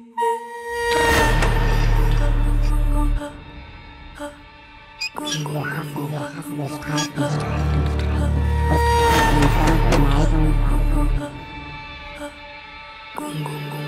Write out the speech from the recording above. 이咕咕咕。